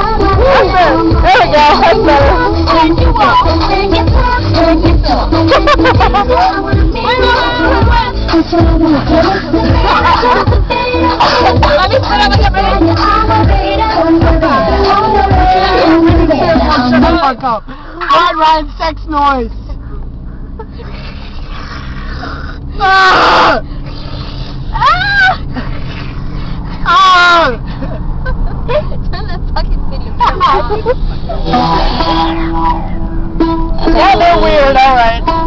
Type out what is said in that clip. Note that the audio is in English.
That's. There we go. That's better. Let me sit up and get up. Hard ride sex noise. Yeah, they're weird, alright.